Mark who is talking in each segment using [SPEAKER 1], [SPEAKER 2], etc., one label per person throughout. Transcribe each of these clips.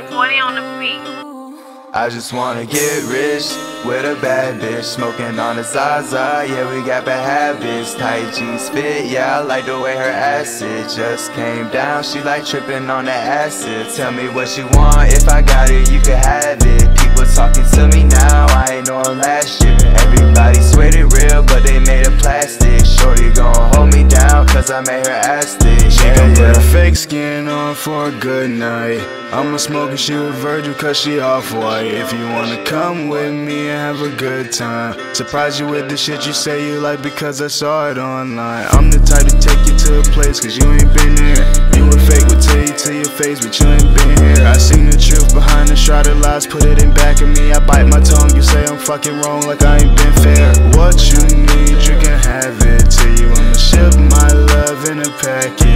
[SPEAKER 1] Joey on the beat.
[SPEAKER 2] I just wanna get rich with a bad bitch, smoking on a Zaza. Yeah, we got bad habits, tight jeans fit. Yeah, I like the way her acid just came down. She like tripping on the acid. Tell me what you want, if I got it, you can have it. People talking to me now, I ain't 'em last year. Everybody swear they real, but they made of plastic. Shorty gon' hold me down, cause I made her ass
[SPEAKER 3] put a fake skin on for a good night. I'ma smoke and with Virgil cause she off white. If you wanna come with me and have a good time, surprise you with the shit you say you like because I saw it online. I'm the type to take you to a place cause you ain't been there. You a fake will tell you to your face, but you ain't been here. I seen the truth behind the shroud of lies, put it in back of me. I bite my tongue, you say I'm fucking wrong like I ain't been fair. What you need, you can have it.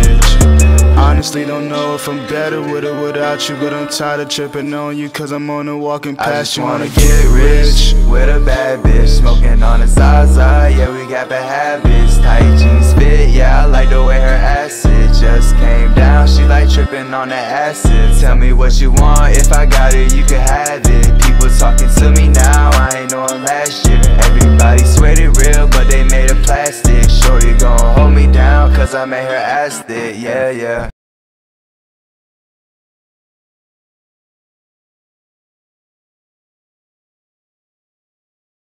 [SPEAKER 3] Package. Honestly, don't know if I'm better with or without you, but I'm tired of tripping on you, cause I'm on the walking
[SPEAKER 2] I
[SPEAKER 3] past
[SPEAKER 2] just
[SPEAKER 3] you.
[SPEAKER 2] wanna get rich with a bad bitch, smoking on a Zaza. Yeah, we got bad habits, tight jeans fit. Yeah, I like the way her acid just came down. She like tripping on the acid. Tell me what you want, if I got it, you can have it. People talking to me now, I made her ass thick. Yeah, yeah.